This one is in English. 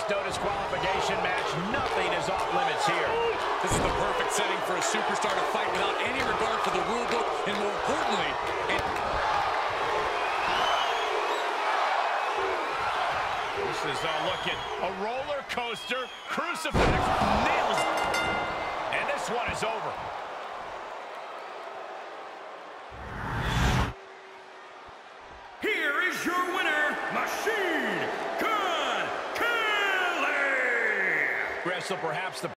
this no disqualification match, nothing is off limits here. This is the perfect setting for a superstar to fight without any regard for the rule book, and more importantly, it This is uh, looking a roller coaster. Crucifix nails. And this one is over. Here is your winner, Machine Wrestle perhaps the